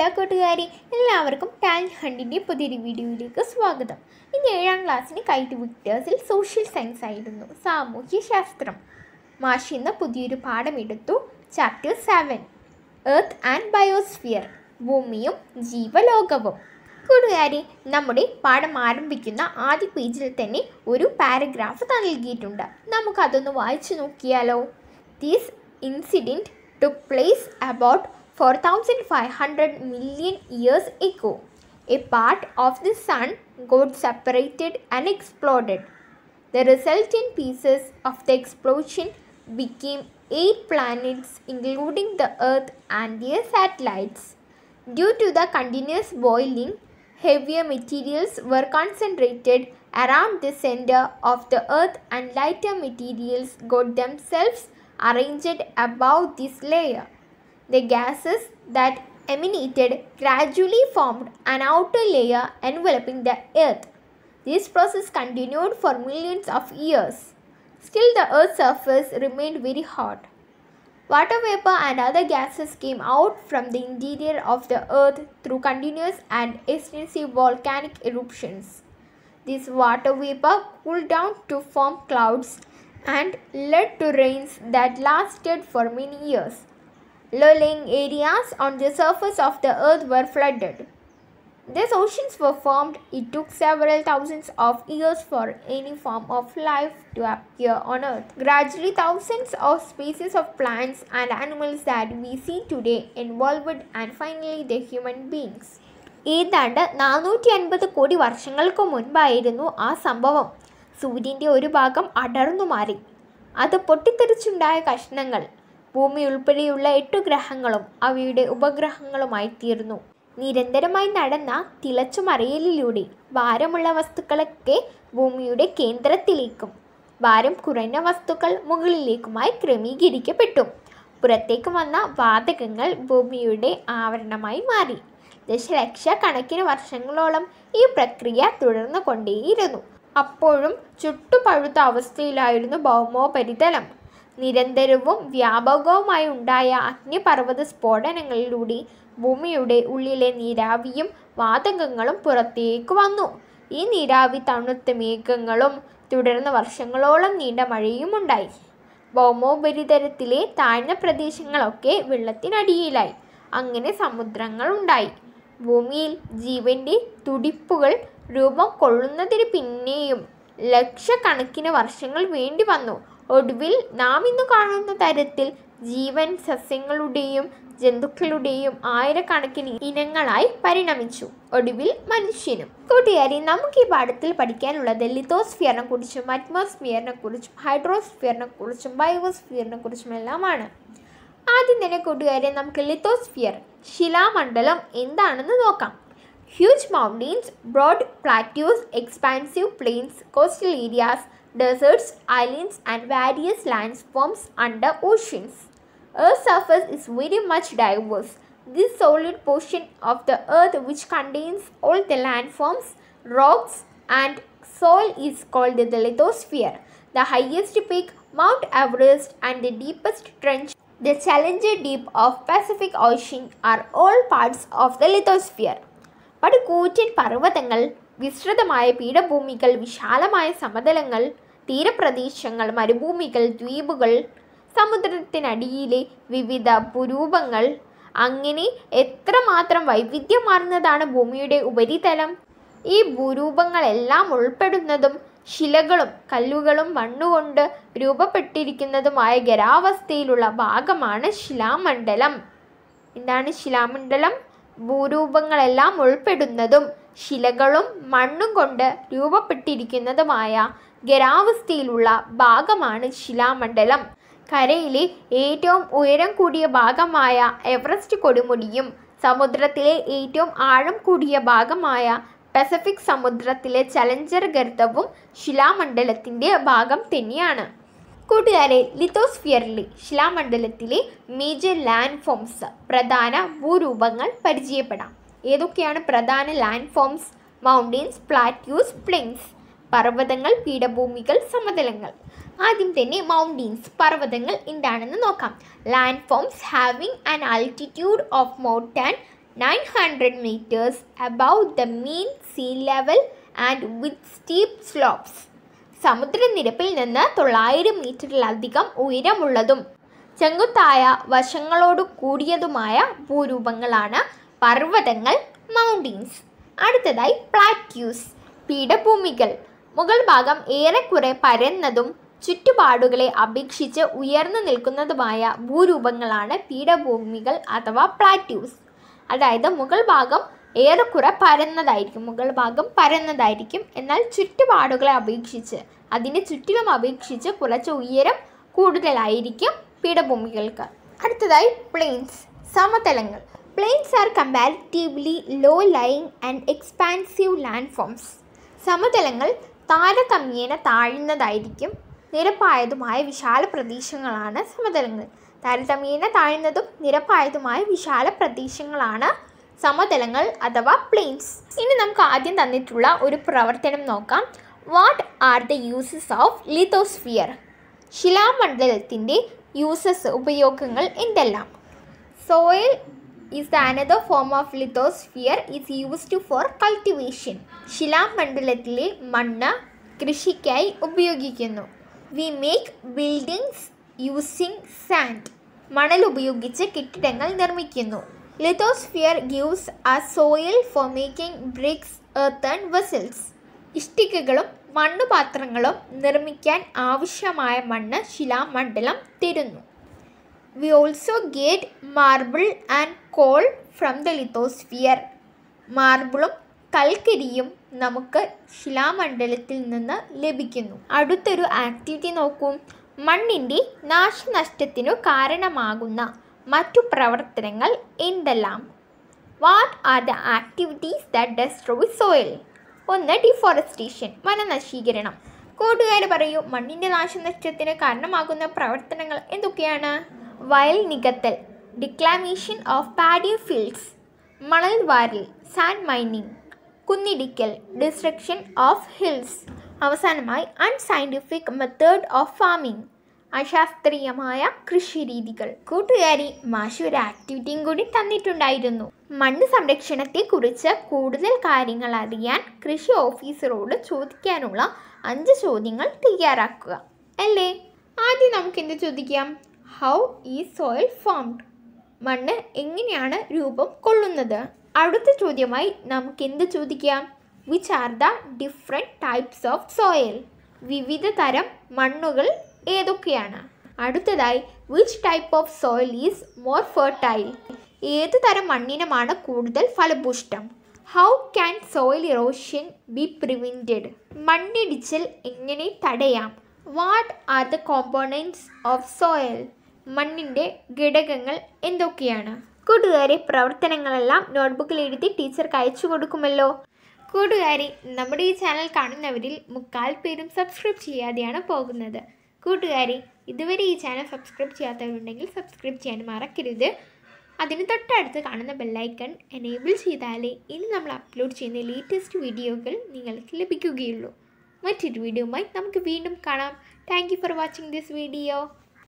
Hello കൂട്ടുകാരി എല്ലാവർക്കും talent ഹണ്ടിന്റെ പുതിയൊരു വീഡിയോയിലേക്ക് സ്വാഗതം. ഇന്ന് ഏഴാം ക്ലാസ്സിന് കൈറ്റ് വിക്ടേഴ്സിൽ സോഷ്യൽ സയൻസ് ആയിരുന്നു സാമൂഹ്യ ശാസ്ത്രം. മാഷി എന്ന പുതിയൊരു പാഠം എടുത്തു chapter seven earth and biosphere ഭൂമിയും ജീവലോകവും. കൂട്ടുകാരി നമ്മുടെ പാഠം ആരംഭിക്കുന്ന ആദ്യ പേജിൽ തന്നെ ഒരു പാരഗ്രാഫ് നൽകിയിട്ടുണ്ട്. നമുക്കതൊന്ന് വായിച്ചു നോക്കിയാലോ. These incident took place about 4,500 million years ago. A part of the sun got separated and exploded. The resultant pieces of the explosion became eight planets, including the Earth and their satellites. Due to the continuous boiling, heavier materials were concentrated around the center of the Earth, and lighter materials got themselves arranged above this layer. The gases that emanated gradually formed an outer layer enveloping the Earth. This process continued for millions of years. Still, the Earth's surface remained very hot. Water vapor and other gases came out from the interior of the Earth through continuous and extensive volcanic eruptions. This water vapor cooled down to form clouds and led to rains that lasted for many years. Low-lying areas on the surface of the earth were flooded. These oceans were formed. It took several thousands of years for any form of life to appear on earth. Gradually, thousands of species of plants and animals that we see today evolved and finally the human beings. ഏതാണ്ട് നാനൂറ്റി അൻപത് കോടി വർഷങ്ങൾക്ക് മുൻപായിരുന്നു ആ സംഭവം സൂര്യന്റെ ഒരു ഭാഗം അടർന്നു മാറി അത് പൊട്ടിത്തെറിച്ചുണ്ടായ കഷ്ണങ്ങൾ ഭൂമി ഉൾപ്പെടെയുള്ള എട്ടു ഗ്രഹങ്ങളും അവയുടെ ഉപഗ്രഹങ്ങളുമായി തീർന്നു. നിരന്തരമായി നടന്ന തിളച്ചുമറിയലിലൂടെ ഭാരമുള്ള വസ്തുക്കളൊക്കെ ഭൂമിയുടെ കേന്ദ്രത്തിലേക്കും ഭാരം കുറഞ്ഞ വസ്തുക്കൾ മുകളിലേക്കുമായി ക്രമീകരിക്കപ്പെട്ടു. പുറത്തേക്ക് വന്ന വാതകങ്ങൾ ഭൂമിയുടെ ആവരണമായി മാറി. ദശലക്ഷക്കണക്കിന് വർഷങ്ങളോളം ഈ പ്രക്രിയ തുടർന്നു കൊണ്ടേയിരുന്നു അപ്പോഴും ചുട്ടുപഴുത്ത അവസ്ഥയിലായിരുന്നു ഭൗമോപരിതലം. നിരന്തരവും വ്യാപകവുമായി ഉണ്ടായ അഗ്നിപർവത സ്ഫോടനങ്ങളിലൂടെ ഭൂമിയുടെ ഉള്ളിലെ നീരാവിയും വാതകങ്ങളും പുറത്തേക്ക് വന്നു. ഈ നീരാവി തണുത്ത മേഘങ്ങളും തുടർന്ന് വർഷങ്ങളോളം നീണ്ട മഴയും ഉണ്ടായി. ഭൗമോപരിതലത്തിലെ താഴ്ന്ന പ്രദേശങ്ങളൊക്കെ വെള്ളത്തിനടിയിലായി. അങ്ങനെ സമുദ്രങ്ങൾ ഉണ്ടായി. ഭൂമിയിൽ ജീവന്റെ തുടിപ്പുകൾ രൂപം കൊള്ളുന്നതിന് പിന്നെയും ലക്ഷക്കണക്കിന് വർഷങ്ങൾ വേണ്ടി വന്നു. ഒടുവിൽ നാം ഇന്ന് കാണുന്ന തരത്തിൽ ജീവൻ സസ്യങ്ങളുടെയും ജന്തുക്കളുടെയും ആയിരക്കണക്കിന് ഇനങ്ങളായി പരിണമിച്ചു. ഒടുവിൽ മനുഷ്യനും. കൂട്ടുകാരി നമുക്ക് ഈ പാഠത്തിൽ പഠിക്കാനുള്ളത് ലിത്തോസ്ഫിയറിനെ കുറിച്ചും അറ്റ്മോസ്ഫിയറിനെ കുറിച്ചും ഹൈഡ്രോസ്ഫിയറിനെ കുറിച്ചും ബയോസ്ഫിയറിനെ കുറിച്ചും എല്ലാമാണ്. ആദ്യം തന്നെ കൂട്ടുകാരെ നമുക്ക് ലിത്തോസ്ഫിയർ ശിലാമണ്ഡലം എന്താണെന്ന് നോക്കാം. Huge mountains, broad plateaus expansive plains coastal areas, deserts, islands, and various landforms under oceans. Earth's surface is very much diverse. This solid portion of the earth, which contains all the landforms, rocks, and soil, is called the lithosphere. The highest peak, Mount Everest, and the deepest trench, the Challenger Deep of Pacific Ocean, are all parts of the lithosphere. പടുകൂറ്റൻ പർവ്വതങ്ങൾ വിസ്തൃതമായ പീഠഭൂമികൾ വിശാലമായ സമതലങ്ങൾ തീരപ്രദേശങ്ങൾ മരുഭൂമികൾ ദ്വീപുകൾ സമുദ്രത്തിനടിയിലെ വിവിധ ഭൂരൂപങ്ങൾ അങ്ങനെ എത്രമാത്രം വൈവിധ്യമാർന്നതാണ് ഭൂമിയുടെ ഉപരിതലം. ഈ ഭൂരൂപങ്ങളെല്ലാം ഉൾപ്പെടുന്നതും ശിലകളും കല്ലുകളും മണ്ണുകൊണ്ട് രൂപപ്പെട്ടിരിക്കുന്നതുമായ ഖരാവസ്ഥയിലുള്ള ഭാഗമാണ് ശിലാമണ്ഡലം. എന്താണ് ശിലാമണ്ഡലം? ഭൂരൂപങ്ങളെല്ലാം ഉൾപ്പെടുന്നതും ശിലകളും മണ്ണും കൊണ്ട് രൂപപ്പെട്ടിരിക്കുന്നതുമായ ഗരാവസ്ഥയിലുള്ള ഭാഗമാണ് ശിലാമണ്ഡലം. കരയിലെ ഏറ്റവും ഉയരം കൂടിയ ഭാഗമായ എവറസ്റ്റ് കൊടുമുടിയും സമുദ്രത്തിലെ ഏറ്റവും ആഴം കൂടിയ ഭാഗമായ പസഫിക് സമുദ്രത്തിലെ ചലഞ്ചർ ഗർത്തവും ശിലാമണ്ഡലത്തിന്റെ ഭാഗം തന്നെയാണ്. കൂട്ടുകാരെ ലിത്തോസ്ഫിയറിലെ ശിലാമണ്ഡലത്തിലെ മേജർ ലാൻഡ് ഫോംസ് പ്രധാന ഭൂരൂപങ്ങൾ പരിചയപ്പെടാം. ഏതൊക്കെയാണ് പ്രധാന land forms mountains plateaus plains പർവതങ്ങൾ പീഠഭൂമികൾ സമതലങ്ങൾ. ആദ്യം തന്നെ മൗണ്ടെയ്ൻസ് പർവതങ്ങൾ എന്താണെന്ന് നോക്കാം. Land forms having an altitude of more than nine hundred metres above the mean sea level and with steep slopes സമുദ്രനിരപ്പിൽ നിന്ന് തൊള്ളായിരം മീറ്ററിലധികം ഉയരമുള്ളതും ചെങ്കുത്തായ വശങ്ങളോട് കൂടിയതുമായ ഭൂരൂപങ്ങളാണ് പർവതങ്ങൾ മൗണ്ടൻസ് അടുത്തതായി പ്ലാറ്റ്യൂസ് പീഠഭൂമികൾ. മുകൾ ഭാഗം ഏറെക്കുറെ പരന്നതും ചുറ്റുപാടുകളെ അപേക്ഷിച്ച് ഉയർന്നു നിൽക്കുന്നതുമായ ഭൂരൂപങ്ങളാണ് പീഠഭൂമികൾ അഥവാ പ്ലാറ്റ്യൂസ്. അതായത് മുകൾ ഭാഗം ഏറെക്കുറെ പരന്നതായിരിക്കും മുകൾ ഭാഗം പരന്നതായിരിക്കും. എന്നാൽ ചുറ്റുപാടുകളെ അപേക്ഷിച്ച് അതിന്റെ ചുറ്റിലും അപേക്ഷിച്ച് കുറച്ച് ഉയരം കൂടുതലായിരിക്കും പീഠഭൂമികൾക്ക്. അടുത്തതായി plains സമതലങ്ങൾ. Plains are comparatively low lying and expansive land forms സമതലങ്ങൾ താരതമ്യേന താഴ്ന്നതായിരിക്കും. നിരപ്പായതുമായ വിശാല പ്രദേശങ്ങളാണ് സമതലങ്ങൾ. താരതമ്യേന താഴ്ന്നതും നിരപ്പായതുമായ വിശാല പ്രദേശങ്ങളാണ് സമതലങ്ങൾ അഥവാ പ്ലെയിൻസ് ഇനി നമുക്ക് ആദ്യം തന്നിട്ടുള്ള ഒരു പ്രവർത്തനം നോക്കാം. What are the uses of lithosphere ശിലാമണ്ഡലത്തിന്റെ uses ഉപയോഗങ്ങൾ എന്തെല്ലാം? Soil is the another form of lithosphere is used for cultivation ശിലാമണ്ഡലത്തിലെ മണ്ണ് കൃഷിക്കായി ഉപയോഗിക്കുന്നു. We make buildings using sand മണൽ ഉപയോഗിച്ച് കെട്ടിടങ്ങൾ നിർമ്മിക്കുന്നു. Lithosphere gives a soil for making bricks earthen vessels ഇഷ്ടികകളും മണ്ണുപാത്രങ്ങളും നിർമ്മിക്കാൻ ആവശ്യമായ മണ്ണ് ശിലാമണ്ഡലം തരുന്നു. We also get marble and coal from the lithosphere മാർബിളും കൽക്കരിയും നമുക്ക് ശിലാമണ്ഡലത്തിൽ നിന്ന് ലഭിക്കുന്നു. അടുത്തൊരു ആക്ടിവിറ്റി നോക്കൂ. മണ്ണിന്റെ നാശനഷ്ടത്തിനു കാരണമാകുന്ന മറ്റു പ്രവർത്തനങ്ങൾ എന്തെല്ലാം? What are the activities that destroy soil ഒന്ന് ഡിഫോറസ്റ്റേഷൻ വനനശീകരണം. കൂട്ടുകാർ പറയൂ മണ്ണിന്റെ നാശനഷ്ടത്തിന് കാരണമാകുന്ന പ്രവർത്തനങ്ങൾ എന്തൊക്കെയാണ്? വയൽ നികത്തൽ. ഡിക്ലാമേഷൻ ഓഫ് പാഡി ഫീൽഡ്സ് മണൽ വാരൽ സാൻഡ് മൈനിങ് കുന്നിടിക്കൽ ഡിസ്ട്രക്ഷൻ ഓഫ് ഹിൽസ്. അവസാനമായി അൺസയന്റിഫിക് മെത്തേഡ് ഓഫ് ഫാമിംഗ് അശാസ്ത്രീയമായ കൃഷിരീതികൾ കൂട്ടുകാരി മാഷി ഒരു ആക്ടിവിറ്റിയും കൂടി തന്നിട്ടുണ്ടായിരുന്നു. മണ്ണ് സംരക്ഷണത്തെക്കുറിച്ച് കൂടുതൽ കാര്യങ്ങൾ അറിയാൻ കൃഷി ഓഫീസറോട് ചോദിക്കാനുള്ള അഞ്ച് ചോദ്യങ്ങൾ തയ്യാറാക്കുക. അല്ലേ? ആദ്യം നമുക്ക് എന്ത് ചോദിക്കാം? ഹൗ ഈ സോയിൽ ഫോംഡ് മണ്ണ് എങ്ങനെയാണ് രൂപം കൊള്ളുന്നത്? അടുത്ത ചോദ്യമായി നമുക്ക് എന്ത് ചോദിക്കാം? Which are the different types of soil വിവിധ തരം മണ്ണുകൾ ഏതൊക്കെയാണ്? അടുത്തതായി which type of soil is more fertile ഏത് തരം മണ്ണിനമാണ് കൂടുതൽ ഫലഭൂഷ്ടം how can soil erosion be prevented മണ്ണിടിച്ചിൽ എങ്ങനെ തടയാം? What are the components of soil മണ്ണിന്റെ ഘടകങ്ങൾ എന്തൊക്കെയാണ്? കൂട്ടുകാരെ പ്രവർത്തനങ്ങളെല്ലാം നോട്ട്ബുക്കിൽ എഴുതി ടീച്ചർക്ക് അയച്ചു കൊടുക്കുമല്ലോ. കൂട്ടുകാരി നമ്മുടെ ഈ ചാനൽ കാണുന്നവരിൽ മുക്കാൽ പേരും സബ്സ്ക്രൈബ് ചെയ്യാതെയാണ് പോകുന്നത്. കൂട്ടുകാരി ഇതുവരെ ഈ ചാനൽ സബ്സ്ക്രൈബ് ചെയ്യാത്തവരുണ്ടെങ്കിൽ സബ്സ്ക്രൈബ് ചെയ്യാൻ മറക്കരുത്. അതിന് തൊട്ടടുത്ത് കാണുന്ന ബെല്ലൈക്കൺ എനേബിൾ ചെയ്താലേ ഇനി നമ്മൾ അപ്ലോഡ് ചെയ്യുന്ന ലേറ്റസ്റ്റ് വീഡിയോകൾ നിങ്ങൾക്ക് ലഭിക്കുകയുള്ളൂ. മറ്റൊരു വീഡിയോയുമായി നമുക്ക് വീണ്ടും കാണാം. Thank for watching this video